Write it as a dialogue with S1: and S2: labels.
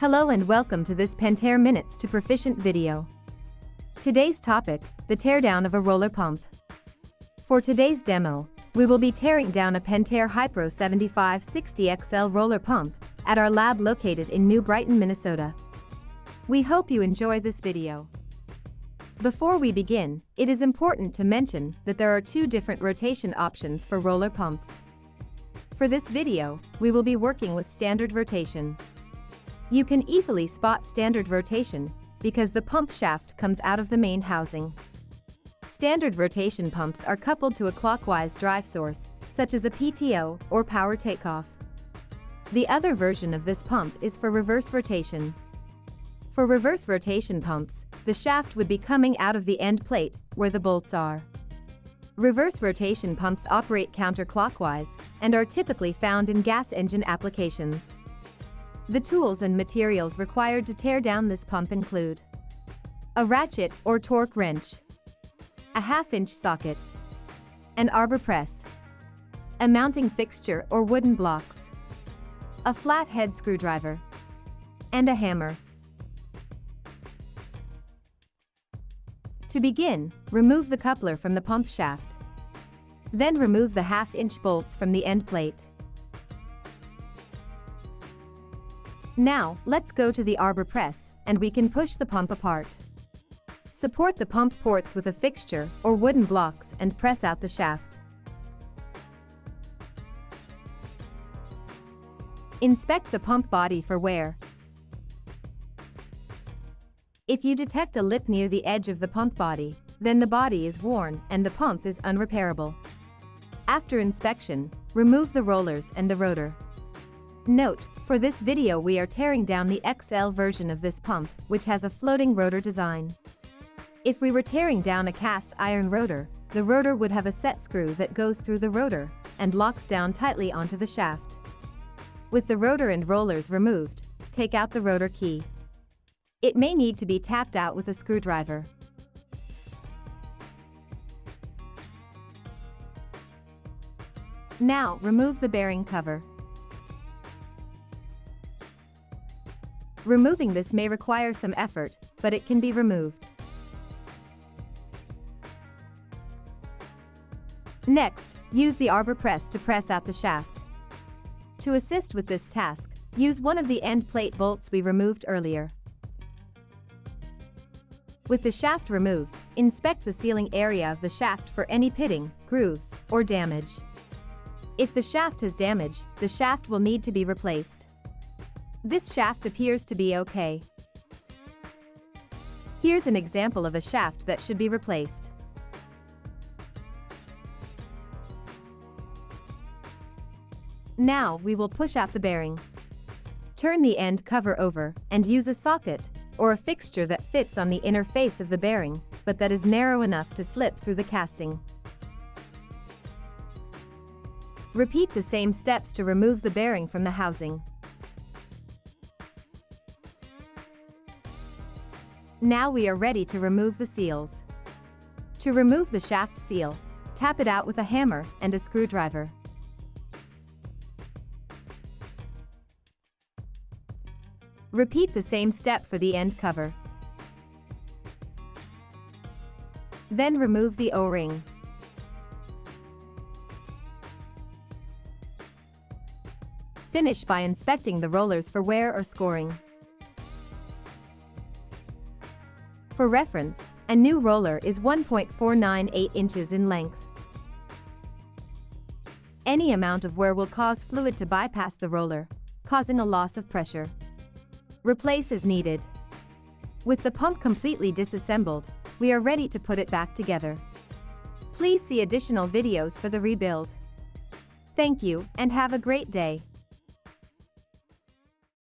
S1: Hello and welcome to this Pentair Minutes to Proficient video. Today's topic, the teardown of a roller pump. For today's demo, we will be tearing down a Pentair Hypro 7560 XL roller pump at our lab located in New Brighton, Minnesota. We hope you enjoy this video. Before we begin, it is important to mention that there are two different rotation options for roller pumps. For this video, we will be working with standard rotation. You can easily spot standard rotation because the pump shaft comes out of the main housing. Standard rotation pumps are coupled to a clockwise drive source, such as a PTO or power takeoff. The other version of this pump is for reverse rotation. For reverse rotation pumps, the shaft would be coming out of the end plate, where the bolts are. Reverse rotation pumps operate counterclockwise and are typically found in gas engine applications. The tools and materials required to tear down this pump include a ratchet or torque wrench, a half-inch socket, an arbor press, a mounting fixture or wooden blocks, a flathead screwdriver, and a hammer. To begin, remove the coupler from the pump shaft. Then remove the half-inch bolts from the end plate. Now, let's go to the arbor press, and we can push the pump apart. Support the pump ports with a fixture or wooden blocks and press out the shaft. Inspect the pump body for wear. If you detect a lip near the edge of the pump body, then the body is worn and the pump is unrepairable. After inspection, remove the rollers and the rotor. Note, for this video we are tearing down the XL version of this pump, which has a floating rotor design. If we were tearing down a cast iron rotor, the rotor would have a set screw that goes through the rotor and locks down tightly onto the shaft. With the rotor and rollers removed, take out the rotor key. It may need to be tapped out with a screwdriver. Now, remove the bearing cover. Removing this may require some effort, but it can be removed. Next, use the arbor press to press out the shaft. To assist with this task, use one of the end plate bolts we removed earlier. With the shaft removed, inspect the sealing area of the shaft for any pitting, grooves, or damage. If the shaft has damage, the shaft will need to be replaced. This shaft appears to be okay. Here's an example of a shaft that should be replaced. Now we will push out the bearing. Turn the end cover over and use a socket or a fixture that fits on the inner face of the bearing, but that is narrow enough to slip through the casting. Repeat the same steps to remove the bearing from the housing. Now we are ready to remove the seals. To remove the shaft seal, tap it out with a hammer and a screwdriver. Repeat the same step for the end cover. Then remove the O-ring. Finish by inspecting the rollers for wear or scoring. For reference, a new roller is 1.498 inches in length. Any amount of wear will cause fluid to bypass the roller, causing a loss of pressure. Replace as needed. With the pump completely disassembled, we are ready to put it back together. Please see additional videos for the rebuild. Thank you and have a great day.